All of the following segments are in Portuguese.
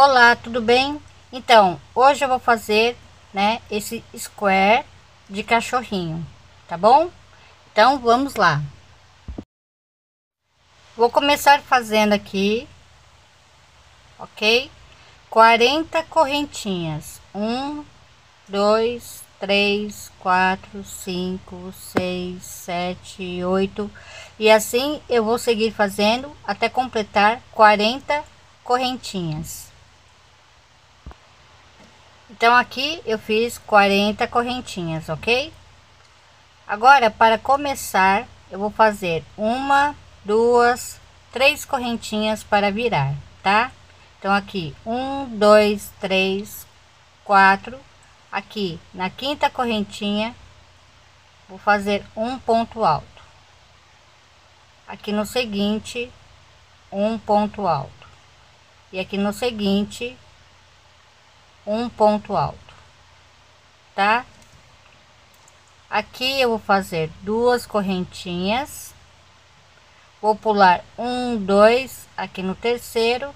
Olá, tudo bem? Então, hoje eu vou fazer, né, esse square de cachorrinho, tá bom? Então, vamos lá. Vou começar fazendo aqui, ok? 40 correntinhas. Um, dois, três, quatro, cinco, seis, sete, oito. E assim eu vou seguir fazendo até completar 40 correntinhas. Então aqui eu fiz 40 correntinhas, ok? Agora para começar eu vou fazer uma, duas, três correntinhas para virar, tá? Então aqui um, dois, três, quatro. Aqui na quinta correntinha vou fazer um ponto alto. Aqui no seguinte um ponto alto e aqui no seguinte um ponto alto, tá? Aqui eu vou fazer duas correntinhas, vou pular um, dois, aqui no terceiro,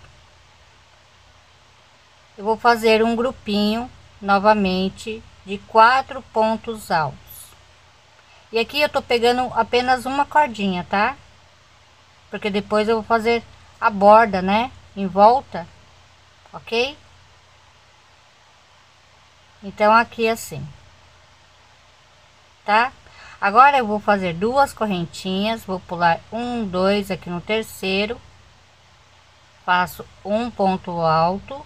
eu vou fazer um grupinho novamente de quatro pontos altos. E aqui eu tô pegando apenas uma cordinha, tá? Porque depois eu vou fazer a borda, né? Em volta, ok? Então, aqui assim. Tá? Agora eu vou fazer duas correntinhas, vou pular um, dois aqui no terceiro. Faço um ponto alto,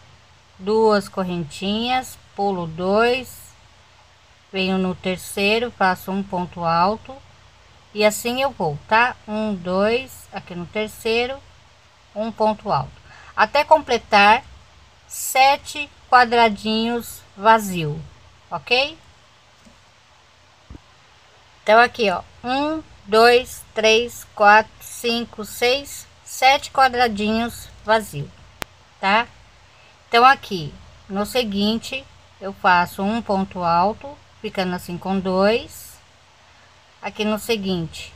duas correntinhas, pulo dois, venho no terceiro, faço um ponto alto e assim eu vou, tá? Um, dois, aqui no terceiro, um ponto alto, até completar sete quadradinhos vazio, ok? Então aqui, ó, um, dois, três, quatro, cinco, seis, sete quadradinhos vazio, tá? Então aqui, no seguinte, eu faço um ponto alto, ficando assim com dois. Aqui no seguinte,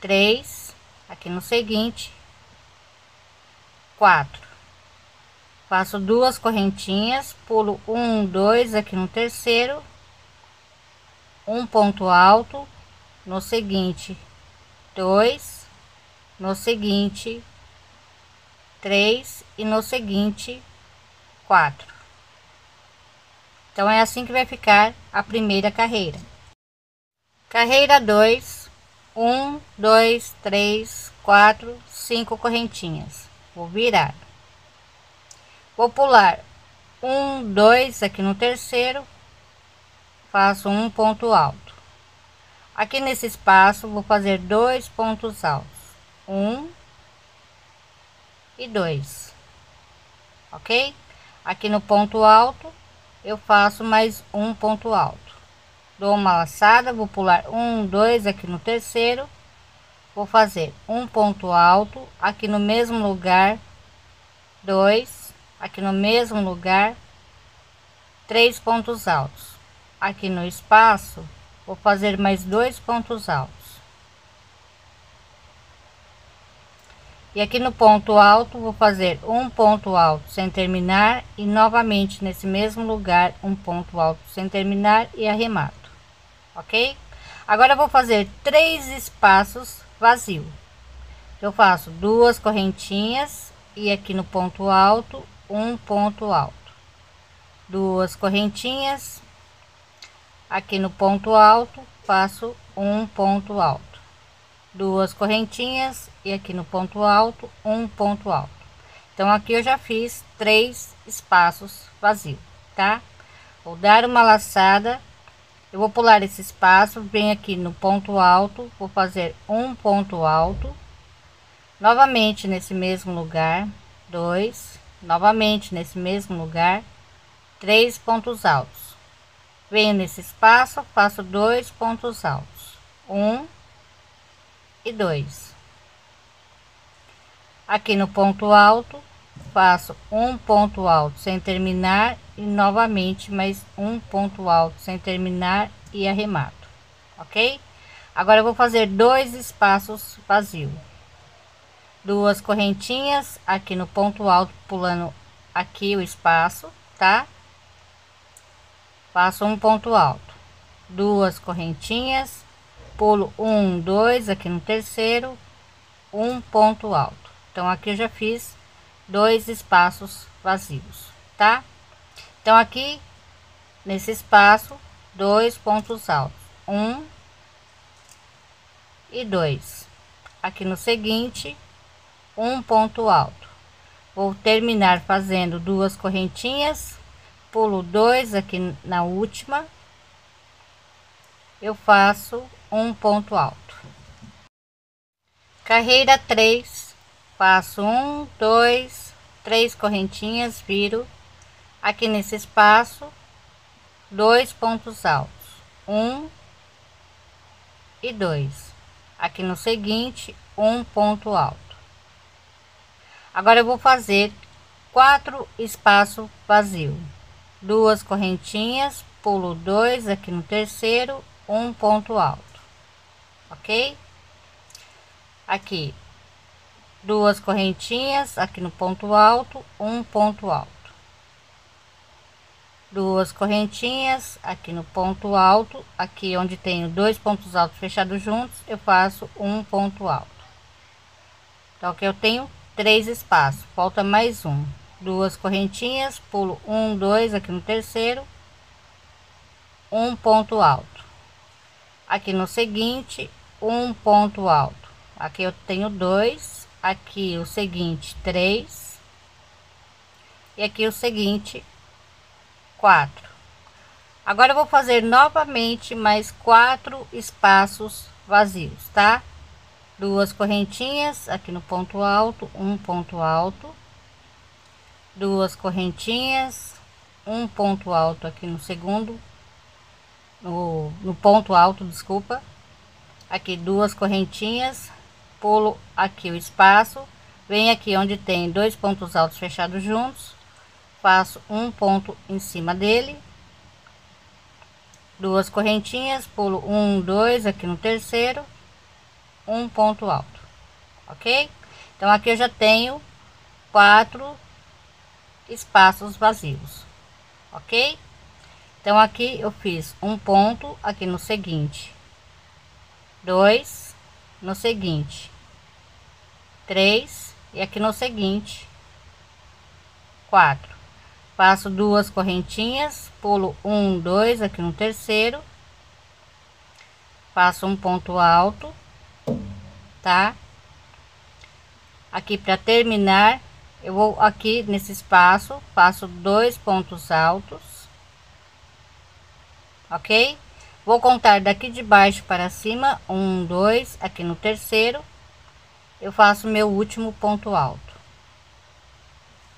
três. Aqui no seguinte, quatro faço duas correntinhas pulo um dois aqui no terceiro um ponto alto no seguinte dois no seguinte três e no seguinte quatro. Então é assim que vai ficar a primeira carreira. Carreira dois um dois três quatro cinco correntinhas. Vou virar Vou pular um, dois aqui no terceiro, faço um ponto alto. Aqui nesse espaço vou fazer dois pontos altos, um e dois, ok? Aqui no ponto alto eu faço mais um ponto alto. Dou uma laçada, vou pular um, dois aqui no terceiro, vou fazer um ponto alto aqui no mesmo lugar, dois aqui no mesmo lugar três pontos altos. Aqui no espaço vou fazer mais dois pontos altos. E aqui no ponto alto vou fazer um ponto alto sem terminar e novamente nesse mesmo lugar um ponto alto sem terminar e arremato ok? Agora vou fazer três espaços vazio eu faço duas correntinhas e aqui no ponto alto um ponto alto. Duas correntinhas. Aqui no ponto alto faço um ponto alto. Duas correntinhas e aqui no ponto alto um ponto alto. Então aqui eu já fiz três espaços vazios tá? Vou dar uma laçada. Eu vou pular esse espaço bem aqui no ponto alto vou fazer um ponto alto. Novamente nesse mesmo lugar dois novamente nesse mesmo lugar três pontos altos. Venho nesse espaço faço dois pontos altos. Um e dois. Aqui no ponto alto faço um ponto alto sem terminar e novamente mais um ponto alto sem terminar e arremato ok? Agora eu vou fazer dois espaços vazios duas correntinhas aqui no ponto alto pulando aqui o espaço, tá? Faço um ponto alto, duas correntinhas, pulo um, dois, aqui no terceiro, um ponto alto. Então aqui eu já fiz dois espaços vazios, tá? Então aqui nesse espaço, dois pontos altos, um e dois. Aqui no seguinte, um ponto alto. Vou terminar fazendo duas correntinhas, pulo dois aqui na última, eu faço um ponto alto. Carreira três, faço um, dois, três correntinhas, viro aqui nesse espaço, dois pontos altos, um e dois. Aqui no seguinte, um ponto alto. Agora eu vou fazer quatro espaços vazio, duas correntinhas, pulo dois aqui no terceiro, um ponto alto, ok? Aqui. Duas correntinhas aqui no ponto alto, um ponto alto. Duas correntinhas aqui no ponto alto aqui onde tenho dois pontos altos fechados juntos eu faço um ponto alto. Então aqui eu tenho três espaços. Falta mais um. Duas correntinhas pulo um dois aqui no terceiro. Um ponto alto. Aqui no seguinte um ponto alto. Aqui eu tenho dois aqui o seguinte três. E aqui o seguinte quatro. Agora eu vou fazer novamente mais quatro espaços vazios, tá? Duas correntinhas aqui no ponto alto, um ponto alto, duas correntinhas, um ponto alto aqui no segundo, no, no ponto alto, desculpa. Aqui duas correntinhas, pulo aqui o espaço, vem aqui onde tem dois pontos altos fechados juntos faço um ponto em cima dele duas correntinhas pulo um dois aqui no terceiro um ponto alto ok? Então aqui eu já tenho quatro espaços vazios ok? Então aqui eu fiz um ponto aqui no seguinte dois no seguinte três e aqui no seguinte quatro. Faço duas correntinhas pulo um dois aqui no terceiro faço um ponto alto tá? Aqui para terminar eu vou aqui nesse espaço faço dois pontos altos ok? Vou contar daqui de baixo para cima um dois aqui no terceiro eu faço meu último ponto alto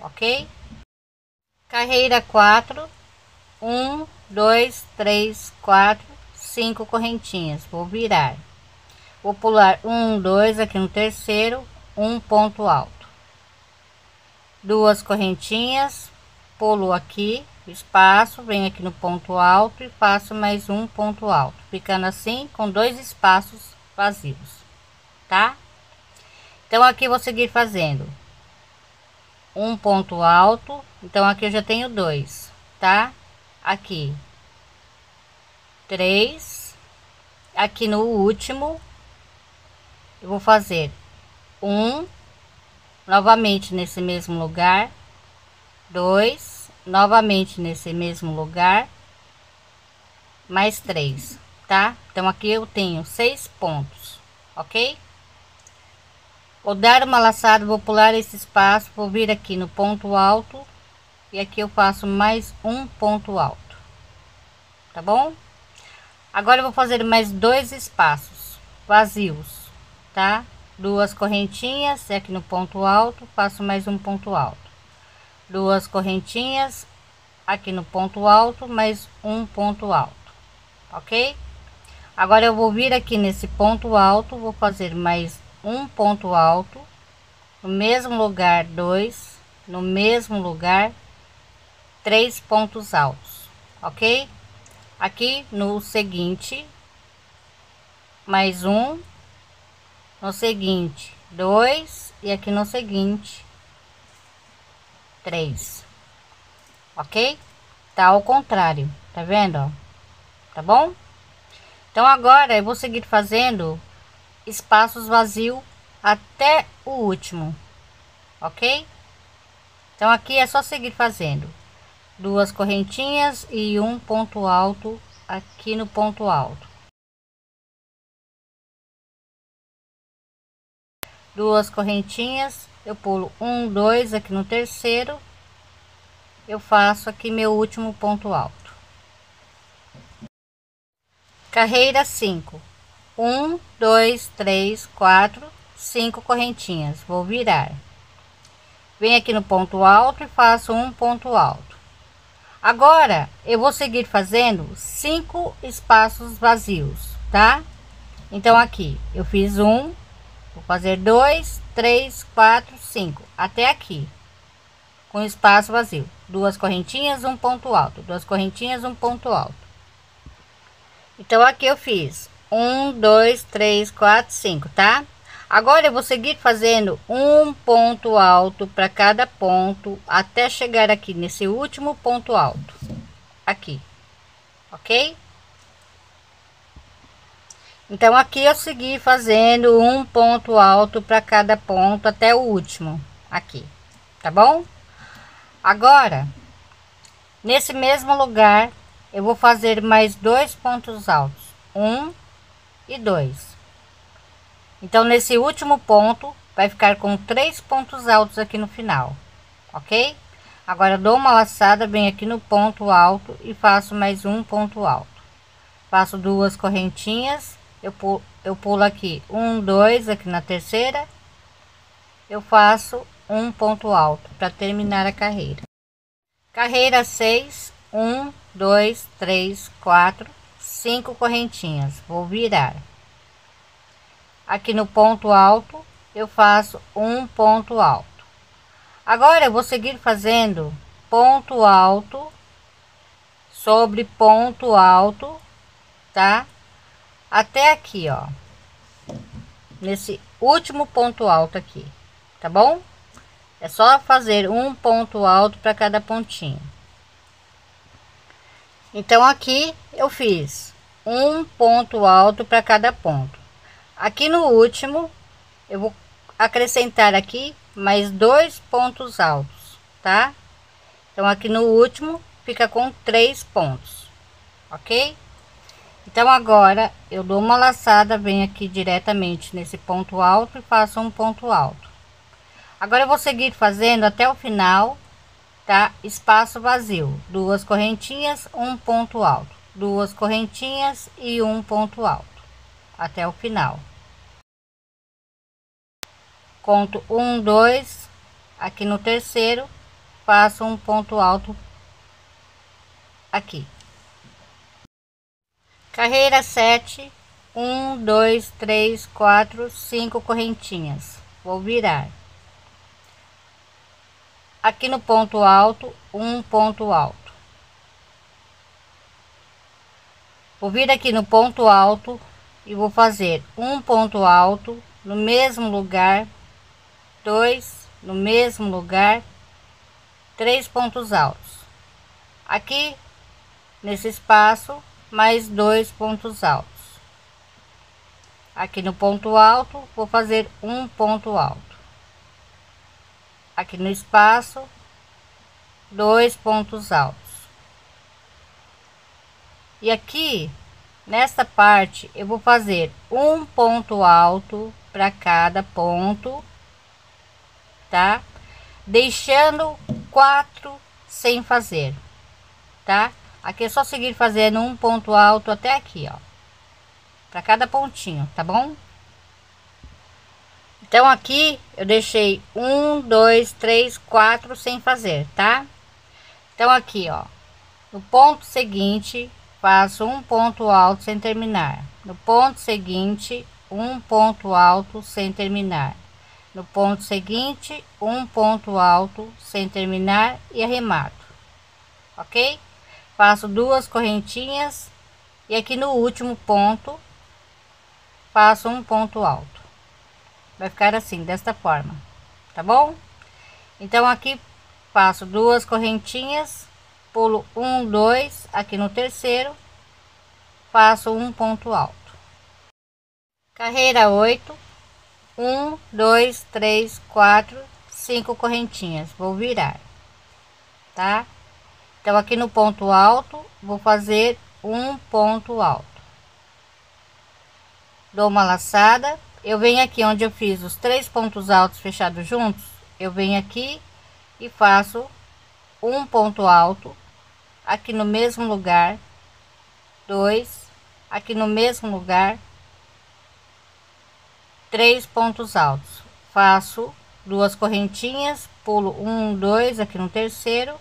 ok? Carreira quatro um dois três quatro cinco correntinhas vou virar vou pular um dois aqui no terceiro um ponto alto. Duas correntinhas pulo aqui espaço venho aqui no ponto alto e faço mais um ponto alto ficando assim com dois espaços vazios tá? Então aqui vou seguir fazendo. Um ponto alto então aqui eu já tenho dois tá? Aqui três. Aqui no último eu vou fazer um novamente nesse mesmo lugar dois novamente nesse mesmo lugar mais três tá? Então aqui eu tenho seis pontos ok? Vou dar uma laçada, vou pular esse espaço, vou vir aqui no ponto alto e aqui eu faço mais um ponto alto, tá bom? Agora eu vou fazer mais dois espaços vazios, tá? Duas correntinhas aqui no ponto alto, faço mais um ponto alto. Duas correntinhas aqui no ponto alto, mais um ponto alto, ok? Agora eu vou vir aqui nesse ponto alto, vou fazer mais um ponto alto no mesmo lugar dois no mesmo lugar três pontos altos ok aqui no seguinte mais um no seguinte dois e aqui no seguinte três, ok? Tá ao contrário, tá vendo, ó? Tá bom? Então agora eu vou seguir fazendo espaços vazios até o último, ok? Então aqui é só seguir fazendo duas correntinhas e um ponto alto aqui no ponto alto. Duas correntinhas, eu pulo um, dois aqui no terceiro, eu faço aqui meu último ponto alto. Carreira 5 1 2 3 4 5 correntinhas vou virar. Venho aqui no ponto alto e faço um ponto alto. Agora eu vou seguir fazendo cinco espaços vazios tá? Então aqui eu fiz um vou fazer dois três quatro cinco. Até aqui. Com espaço vazio. Duas correntinhas um ponto alto. Duas correntinhas um ponto alto. Então, aqui eu fiz um, dois, três, quatro, cinco, tá? Agora eu vou seguir fazendo um ponto alto para cada ponto até chegar aqui nesse último ponto alto, aqui, ok? Então aqui eu segui fazendo um ponto alto para cada ponto até o último, aqui, tá bom? Agora, nesse mesmo lugar, eu vou fazer mais dois pontos altos um e dois. Então nesse último ponto vai ficar com três pontos altos aqui no final ok? Agora dou uma laçada bem aqui no ponto alto e faço mais um ponto alto. Faço duas correntinhas eu pulo, eu pulo aqui um dois aqui na terceira eu faço um ponto alto para terminar a carreira carreira 6 1 dois, três, quatro, cinco correntinhas. Vou virar. Aqui no ponto alto, eu faço um ponto alto. Agora eu vou seguir fazendo ponto alto sobre ponto alto, tá? Até aqui, ó. Nesse último ponto alto aqui, tá bom? É só fazer um ponto alto para cada pontinho. Então aqui eu fiz um ponto alto para cada ponto. Aqui no último eu vou acrescentar aqui mais dois pontos altos, tá? Então aqui no último fica com três pontos, ok? Então agora eu dou uma laçada, venho aqui diretamente nesse ponto alto e faço um ponto alto. Agora eu vou seguir fazendo até o final tá? Espaço vazio, duas correntinhas, um ponto alto, duas correntinhas e um ponto alto até o final. Conto um, dois, aqui no terceiro, faço um ponto alto aqui. Carreira sete, um, dois, três, quatro, cinco correntinhas. Vou virar. Aqui no ponto alto um ponto alto. Vou vir aqui no ponto alto e vou fazer um ponto alto no mesmo lugar dois no mesmo lugar três pontos altos. Aqui nesse espaço mais dois pontos altos. Aqui no ponto alto vou fazer um ponto alto. Aqui no espaço dois pontos altos. E aqui nesta parte eu vou fazer um ponto alto para cada ponto tá? Deixando quatro sem fazer tá aqui é só seguir fazendo um ponto alto até aqui ó para cada pontinho tá bom então aqui eu deixei um, dois, três, quatro sem fazer, tá? Então aqui, ó, no ponto seguinte, faço um ponto alto sem terminar. No ponto seguinte, um ponto alto sem terminar. No ponto seguinte, um ponto alto sem terminar e arremato. Ok? Faço duas correntinhas e aqui no último ponto faço um ponto alto. Vai ficar assim desta forma tá bom? Então aqui faço duas correntinhas pulo um dois aqui no terceiro faço um ponto alto. Carreira 8 um dois três quatro cinco correntinhas vou virar tá então aqui no ponto alto vou fazer um ponto alto. Dou uma laçada. Eu venho aqui onde eu fiz os três pontos altos fechados juntos. Eu venho aqui e faço um ponto alto aqui no mesmo lugar dois aqui no mesmo lugar três pontos altos. Faço duas correntinhas pulo um dois aqui no terceiro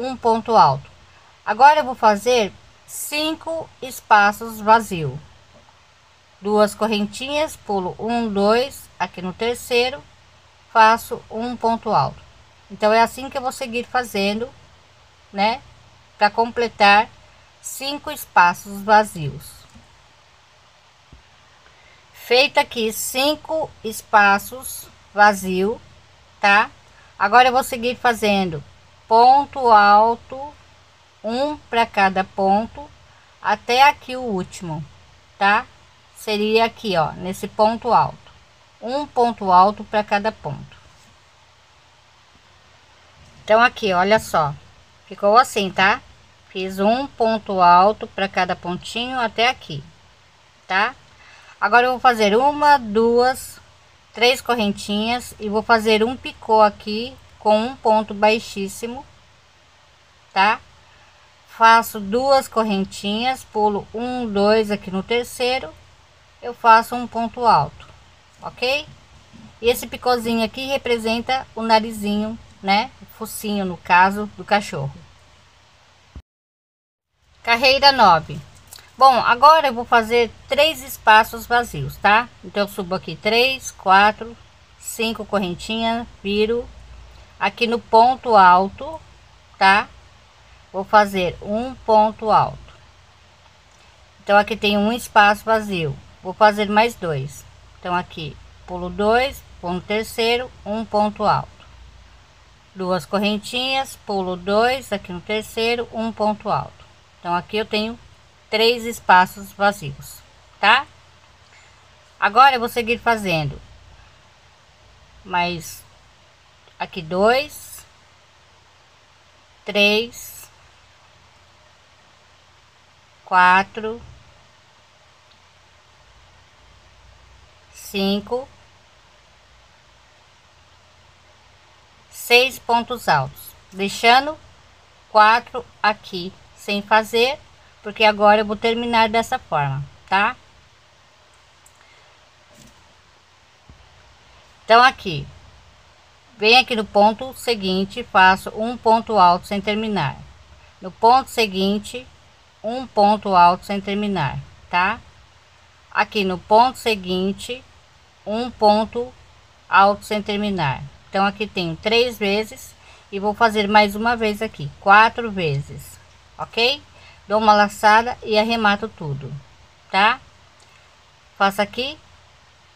um ponto alto. Agora eu vou fazer cinco espaços vazio duas correntinhas pulo um dois aqui no terceiro faço um ponto alto. Então é assim que eu vou seguir fazendo né para completar cinco espaços vazios. Feito aqui cinco espaços vazio tá? Agora eu vou seguir fazendo ponto alto um para cada ponto até aqui o último tá? Seria aqui ó nesse ponto alto. Um ponto alto para cada ponto. Então aqui olha só. Ficou assim tá? Fiz um ponto alto para cada pontinho até aqui tá? Agora eu vou fazer uma duas três correntinhas e vou fazer um picô aqui com um ponto baixíssimo, tá? Faço duas correntinhas, pulo um, dois aqui no terceiro, eu faço um ponto alto, ok? E esse picôzinho aqui representa o narizinho, né? O focinho, no caso, do cachorro. Carreira 9. Bom, agora eu vou fazer três espaços vazios, tá? Então eu subo aqui três, quatro, cinco correntinhas, viro aqui no ponto alto, tá? Vou fazer um ponto alto. Então aqui tem um espaço vazio. Vou fazer mais dois. Então aqui pulo dois, ponto terceiro, um ponto alto. Duas correntinhas, pulo dois aqui no terceiro, um ponto alto. Então aqui eu tenho três espaços vazios, tá? Agora eu vou seguir fazendo mais aqui dois, três, quatro, cinco, seis pontos altos, deixando quatro aqui sem fazer porque agora eu vou terminar dessa forma, tá? Então aqui, vem aqui no ponto seguinte, faço um ponto alto sem terminar. No ponto seguinte, um ponto alto sem terminar, tá? Aqui no ponto seguinte, um ponto alto sem terminar. Então aqui tenho três vezes e vou fazer mais uma vez aqui, quatro vezes, ok? dou uma laçada e arremato tudo, tá? Faço aqui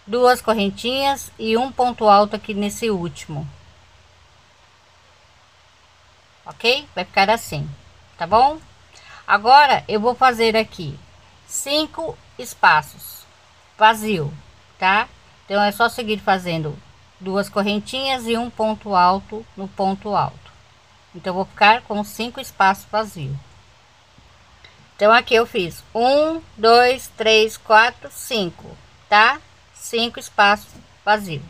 duas correntinhas e um ponto alto aqui nesse último. Ok? Vai ficar assim, tá bom? Agora eu vou fazer aqui cinco espaços vazio, tá? Então é só seguir fazendo duas correntinhas e um ponto alto no ponto alto. Então vou ficar com cinco espaços vazios. Então, aqui eu fiz um, dois, três, quatro, cinco, tá? Cinco espaços vazios.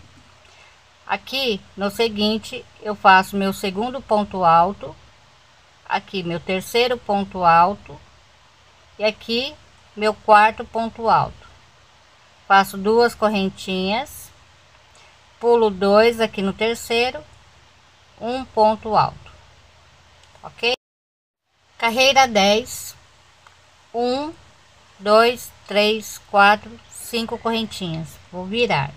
Aqui, no seguinte, eu faço meu segundo ponto alto, aqui meu terceiro ponto alto, e aqui meu quarto ponto alto. Faço duas correntinhas, pulo dois aqui no terceiro, um ponto alto, ok? Carreira 10 um, dois, três, quatro, cinco correntinhas. Vou virar.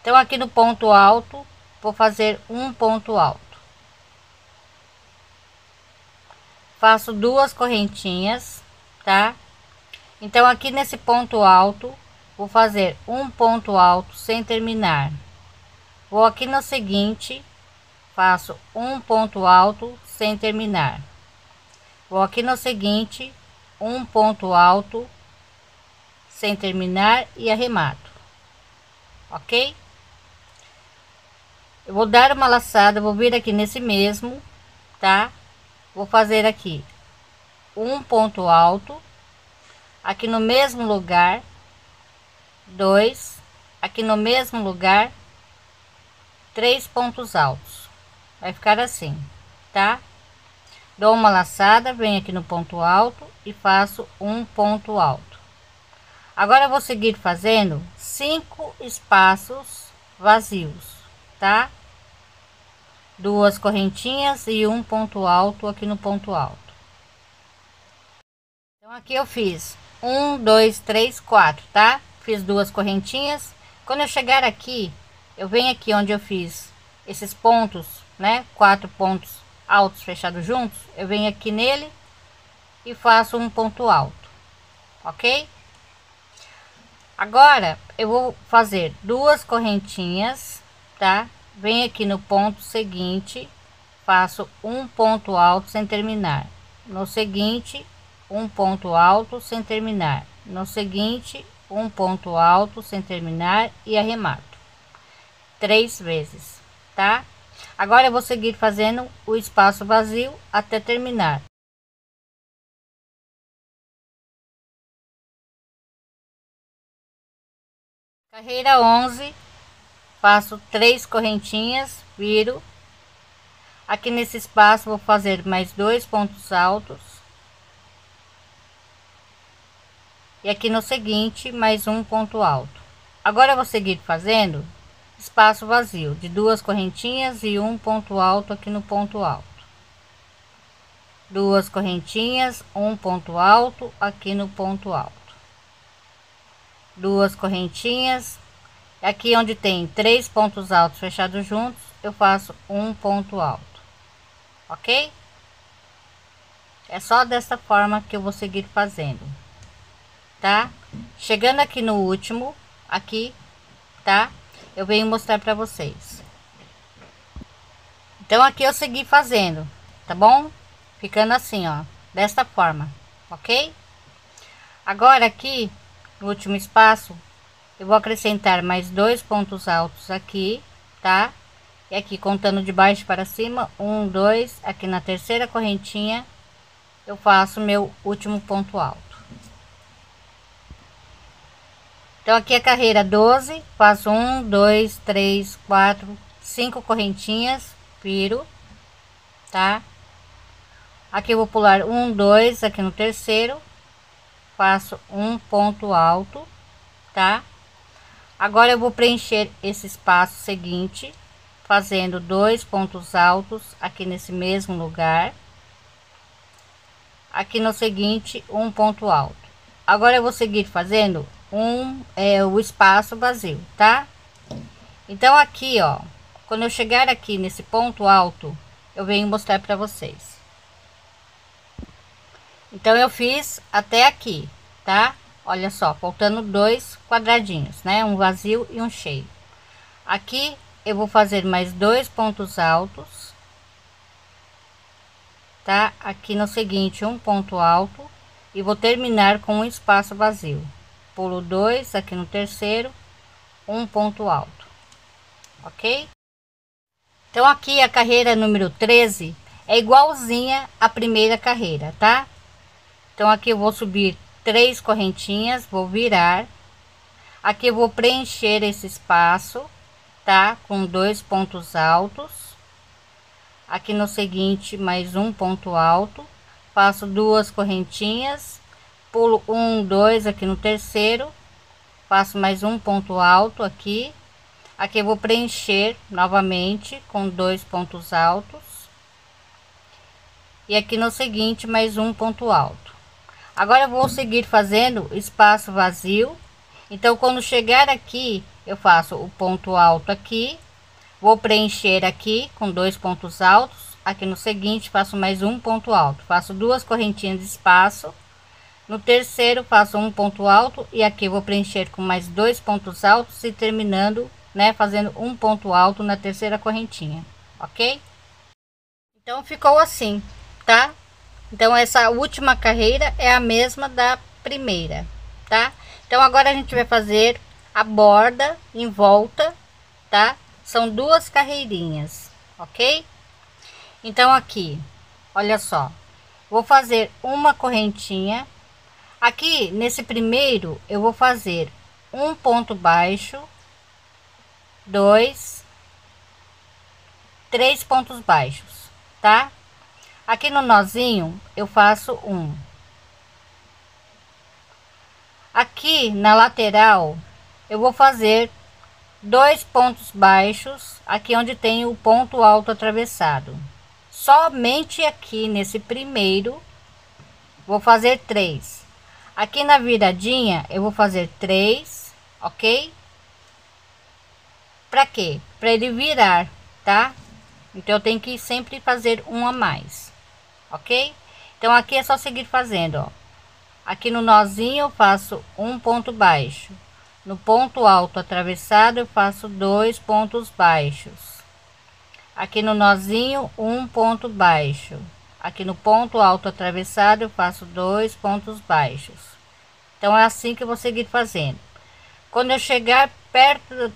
Então, aqui no ponto alto, vou fazer um ponto alto. Faço duas correntinhas, tá? Então, aqui nesse ponto alto, vou fazer um ponto alto sem terminar. vou aqui no seguinte faço um ponto alto sem terminar vou aqui no seguinte um ponto alto sem terminar e arremato ok? Eu vou dar uma laçada vou vir aqui nesse mesmo tá? Vou fazer aqui um ponto alto aqui no mesmo lugar dois aqui no mesmo lugar três pontos altos. Vai ficar assim tá? Dou uma laçada venho aqui no ponto alto e faço um ponto alto agora eu vou seguir fazendo cinco espaços vazios tá? Duas correntinhas e um ponto alto aqui no ponto alto. Então aqui eu fiz um dois três quatro tá? Fiz duas correntinhas. Quando eu chegar aqui eu venho aqui onde eu fiz esses pontos né? Quatro pontos altos fechados juntos. Eu venho aqui nele e faço um ponto alto ok agora eu vou fazer duas correntinhas tá? Venho aqui no ponto seguinte faço um ponto alto sem terminar. No seguinte um ponto alto sem terminar. No seguinte um ponto alto sem terminar e arremato. Três vezes tá? Agora eu vou seguir fazendo o espaço vazio até terminar carreira 11 faço três correntinhas viro. Aqui nesse espaço vou fazer mais dois pontos altos. E aqui no seguinte mais um ponto alto. Agora vou seguir fazendo espaço vazio de duas correntinhas e um ponto alto aqui no ponto alto. Duas correntinhas um ponto alto aqui no ponto alto duas correntinhas. Aqui onde tem três pontos altos fechados juntos eu faço um ponto alto ok? É só dessa forma que eu vou seguir fazendo tá? Chegando aqui no último aqui tá? Eu venho mostrar para vocês. Então aqui eu segui fazendo tá bom? Ficando assim ó desta forma ok? Agora aqui no último espaço eu vou acrescentar mais dois pontos altos aqui tá? E aqui contando de baixo para cima um dois aqui na terceira correntinha eu faço meu último ponto alto. Então aqui a carreira 12 faço um dois três quatro cinco correntinhas viro tá? Aqui eu vou pular um dois aqui no terceiro faço um ponto alto tá Agora eu vou preencher esse espaço seguinte, fazendo dois pontos altos aqui nesse mesmo lugar. Aqui no seguinte, um ponto alto. Agora eu vou seguir fazendo um é o espaço vazio, tá? Então aqui, ó, quando eu chegar aqui nesse ponto alto, eu venho mostrar para vocês. Então eu fiz até aqui, tá? olha só faltando dois quadradinhos né? Um vazio e um cheio. Aqui eu vou fazer mais dois pontos altos tá? Aqui no seguinte um ponto alto e vou terminar com um espaço vazio. Pulo dois aqui no terceiro um ponto alto ok? Então aqui a carreira número 13 é igualzinha à primeira carreira tá então aqui eu vou subir três correntinhas vou virar. Aqui eu vou preencher esse espaço tá? Com dois pontos altos. Aqui no seguinte mais um ponto alto. Faço duas correntinhas pulo um dois aqui no terceiro. Faço mais um ponto alto aqui. Aqui eu vou preencher novamente com dois pontos altos. E aqui no seguinte mais um ponto alto Agora eu vou seguir fazendo espaço vazio. Então, quando chegar aqui, eu faço o ponto alto aqui. Vou preencher aqui com dois pontos altos. Aqui no seguinte, faço mais um ponto alto. Faço duas correntinhas de espaço. No terceiro, faço um ponto alto. E aqui vou preencher com mais dois pontos altos e terminando né? Fazendo um ponto alto na terceira correntinha, ok? Então ficou assim, tá? Então essa última carreira é a mesma da primeira, tá? Então agora a gente vai fazer a borda em volta, tá? São duas carreirinhas, ok? Então aqui, olha só, vou fazer uma correntinha. Aqui nesse primeiro eu vou fazer um ponto baixo, dois, três pontos baixos, tá? Aqui no nozinho eu faço um. Aqui na lateral eu vou fazer dois pontos baixos aqui onde tem o ponto alto atravessado. Somente aqui nesse primeiro vou fazer três. Aqui na viradinha eu vou fazer três, ok? Para quê? Para ele virar, tá? Então eu tenho que sempre fazer um a mais ok? Então aqui é só seguir fazendo, ó. Aqui no nozinho eu faço um ponto baixo. No ponto alto atravessado eu faço dois pontos baixos. Aqui no nozinho um ponto baixo. Aqui no ponto alto atravessado eu faço dois pontos baixos. Então é assim que eu vou seguir fazendo. Quando eu chegar perto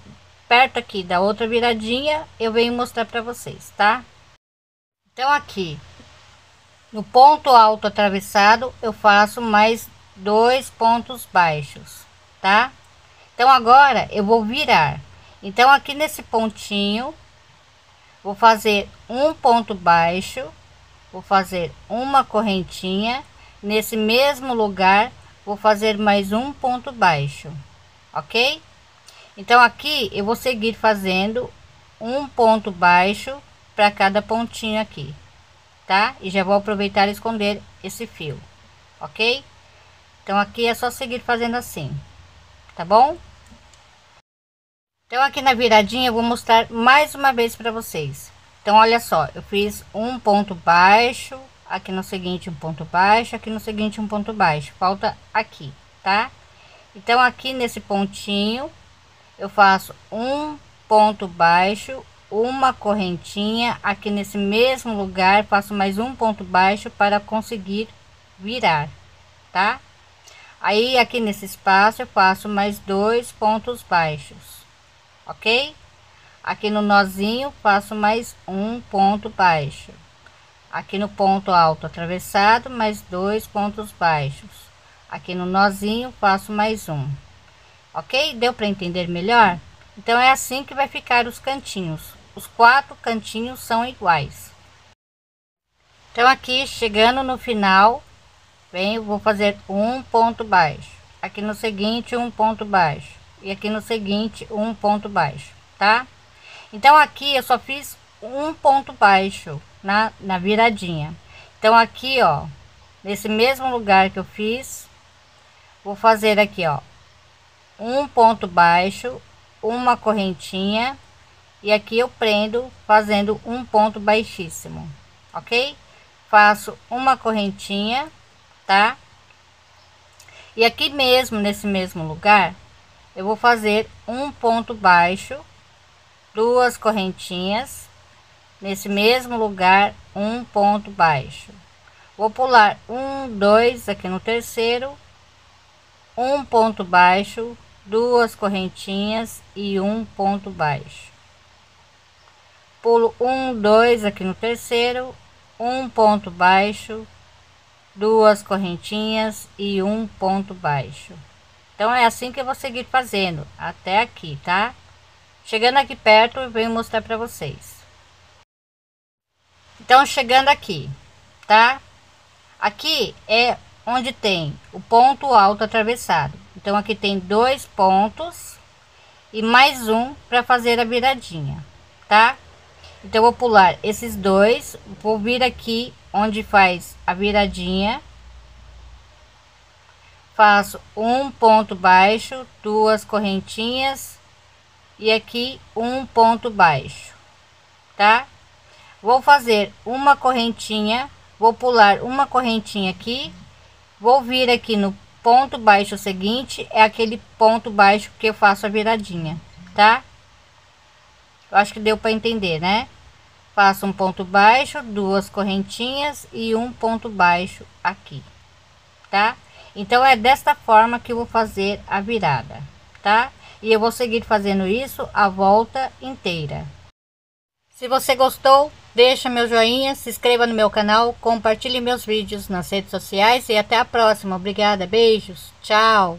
perto aqui da outra viradinha, eu venho mostrar para vocês, tá? Então aqui no ponto alto atravessado, eu faço mais dois pontos baixos, tá? Então, agora eu vou virar. Então, aqui nesse pontinho, vou fazer um ponto baixo, vou fazer uma correntinha. Nesse mesmo lugar, vou fazer mais um ponto baixo, ok? Então, aqui eu vou seguir fazendo um ponto baixo para cada pontinho aqui tá? E já vou aproveitar e esconder esse fio, ok? Então aqui é só seguir fazendo assim, tá bom? Então aqui na viradinha eu vou mostrar mais uma vez para vocês. Então olha só, eu fiz um ponto baixo, aqui no seguinte um ponto baixo, aqui no seguinte um ponto baixo, falta aqui, tá? Então aqui nesse pontinho eu faço um ponto baixo, uma correntinha aqui nesse mesmo lugar faço mais um ponto baixo para conseguir virar tá? Aí aqui nesse espaço eu faço mais dois pontos baixos ok? Aqui no nozinho faço mais um ponto baixo. Aqui no ponto alto atravessado mais dois pontos baixos. Aqui no nozinho faço mais um ok? Deu para entender melhor? Então é assim que vai ficar os cantinhos os quatro cantinhos são iguais. Então aqui chegando no final, vem, vou fazer um ponto baixo. Aqui no seguinte um ponto baixo e aqui no seguinte um ponto baixo, tá? Então aqui eu só fiz um ponto baixo na, na viradinha. Então aqui, ó, nesse mesmo lugar que eu fiz, vou fazer aqui, ó, um ponto baixo, uma correntinha e aqui eu prendo fazendo um ponto baixíssimo ok? Faço uma correntinha tá? E aqui mesmo nesse mesmo lugar eu vou fazer um ponto baixo duas correntinhas nesse mesmo lugar um ponto baixo. Vou pular um dois aqui no terceiro um ponto baixo duas correntinhas e um ponto baixo pulo um dois aqui no terceiro um ponto baixo duas correntinhas e um ponto baixo. Então é assim que eu vou seguir fazendo até aqui tá? Chegando aqui perto eu venho mostrar para vocês. Então chegando aqui tá? Aqui é onde tem o ponto alto atravessado. Então aqui tem dois pontos e mais um para fazer a viradinha tá então, vou pular esses dois, vou vir aqui onde faz a viradinha. Faço um ponto baixo, duas correntinhas e aqui um ponto baixo, tá? Vou fazer uma correntinha, vou pular uma correntinha aqui, vou vir aqui no ponto baixo seguinte, é aquele ponto baixo que eu faço a viradinha, tá? Eu acho que deu para entender né? Faço um ponto baixo duas correntinhas e um ponto baixo aqui tá? Então é desta forma que eu vou fazer a virada tá? E eu vou seguir fazendo isso a volta inteira. Se você gostou deixa meu joinha se inscreva no meu canal compartilhe meus vídeos nas redes sociais e até a próxima. Obrigada beijos tchau